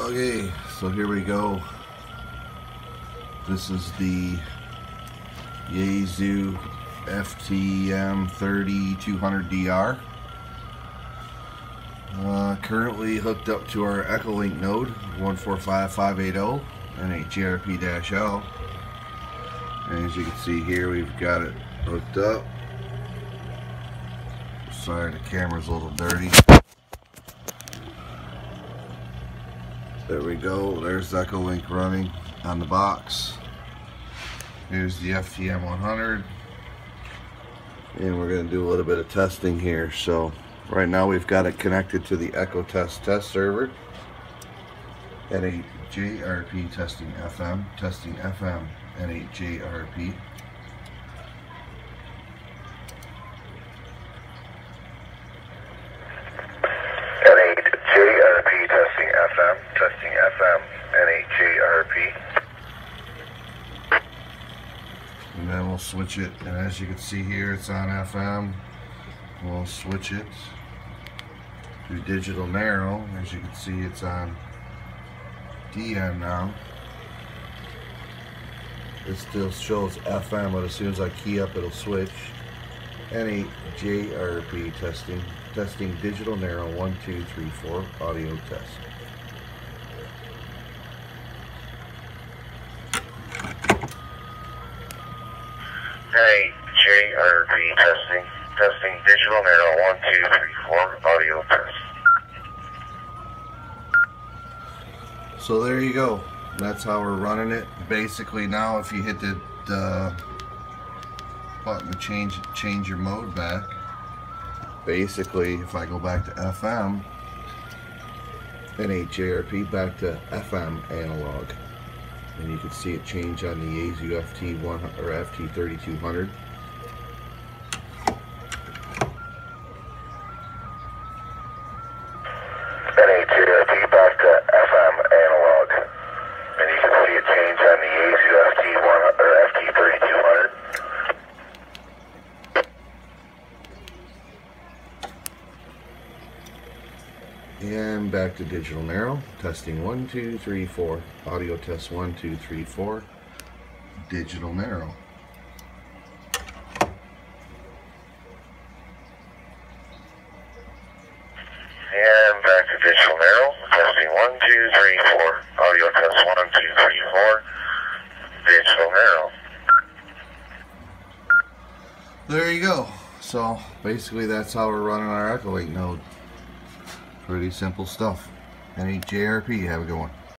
Okay, so here we go. This is the Yaesu FTM 3200DR. Uh, currently hooked up to our Echolink node 145580 and a JRP-L. And as you can see here, we've got it hooked up. Sorry, the camera's a little dirty. There we go. There's Echolink running on the box. Here's the FTM 100. And we're going to do a little bit of testing here. So right now we've got it connected to the Echo Test test server. N8 JRP testing FM, testing FM N8 JRP. N8 JRP testing FM, testing FM, N8 JRP. And then we'll switch it. And as you can see here it's on FM we'll switch it to digital narrow. As you can see it's on DM now. It still shows FM but as soon as I key up it'll switch. N8 JRP testing testing digital narrow one two three four audio test N8 JRP testing, testing digital narrow, one, two, three, four, audio test. So there you go. That's how we're running it. Basically now if you hit the, button to change change your mode back, basically if I go back to FM, N8JRP back to FM analog. And you can see it change on the Yaesu FT1 or FT3200. And back to digital narrow. Testing one, two, three, four. Audio test one, two, three, four. Digital narrow. And back to digital narrow, testing one, two, three, four. Audio test one, two, three, four. Digital narrow. There you go. So basically that's how we're running our Echolink node. Pretty simple stuff. N8 JRP, have a good one.